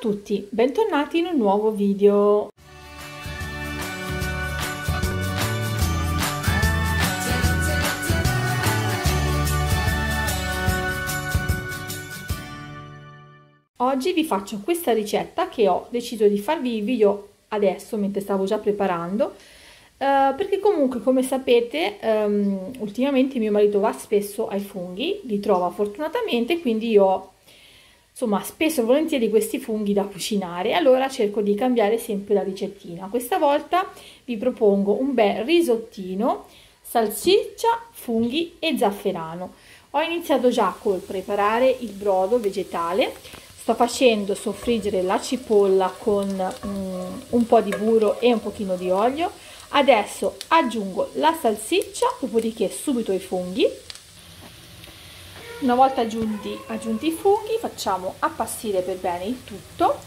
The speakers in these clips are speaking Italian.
tutti, bentornati in un nuovo video. Oggi vi faccio questa ricetta che ho deciso di farvi il video adesso mentre stavo già preparando Uh, perché comunque come sapete um, ultimamente mio marito va spesso ai funghi, li trova fortunatamente, quindi io insomma spesso e volentieri questi funghi da cucinare, allora cerco di cambiare sempre la ricettina. Questa volta vi propongo un bel risottino, salsiccia, funghi e zafferano. Ho iniziato già col preparare il brodo vegetale, sto facendo soffriggere la cipolla con um, un po' di burro e un pochino di olio, Adesso aggiungo la salsiccia, dopodiché subito i funghi. Una volta aggiunti, aggiunti i funghi facciamo appassire per bene il tutto.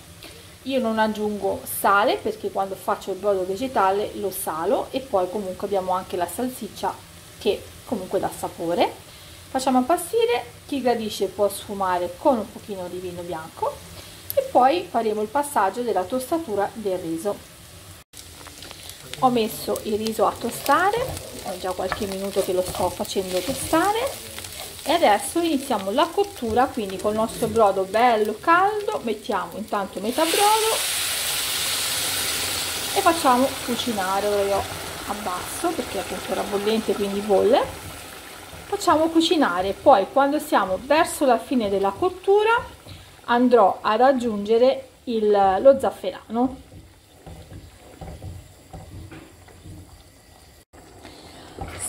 Io non aggiungo sale perché quando faccio il brodo vegetale lo salo e poi comunque abbiamo anche la salsiccia che comunque dà sapore. Facciamo appassire, chi gradisce può sfumare con un pochino di vino bianco e poi faremo il passaggio della tostatura del riso ho messo il riso a tostare ho già qualche minuto che lo sto facendo tostare e adesso iniziamo la cottura quindi col nostro brodo bello caldo mettiamo intanto metà brodo e facciamo cucinare. Ora io abbasso perché appunto era bollente quindi bolle. Facciamo cucinare. Poi quando siamo verso la fine della cottura andrò ad aggiungere il, lo zafferano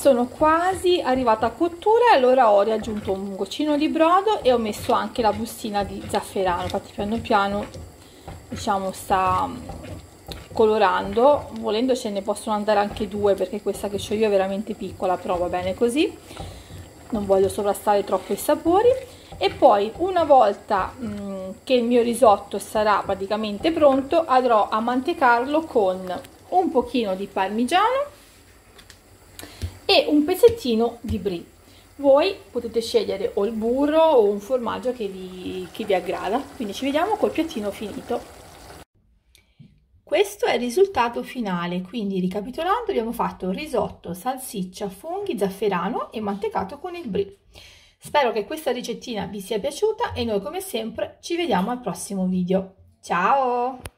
sono quasi arrivata a cottura e allora ho riaggiunto un goccino di brodo e ho messo anche la bustina di zafferano. Infatti piano piano diciamo sta mm, colorando. Volendo ce ne possono andare anche due perché questa che ho io è veramente piccola però va bene così. Non voglio sovrastare troppo i sapori. E poi una volta mh, mm, che il mio risotto sarà praticamente pronto andrò a mantecarlo con un pochino di parmigiano e un pezzettino di brie. Voi potete scegliere o il burro o un formaggio che vi, che vi aggrada. Quindi ci vediamo col piattino finito. Questo è il risultato finale, quindi ricapitolando abbiamo fatto risotto, salsiccia, funghi, zafferano e mantecato con il brie. Spero che questa ricettina vi sia piaciuta e noi come sempre ci vediamo al prossimo video. Ciao!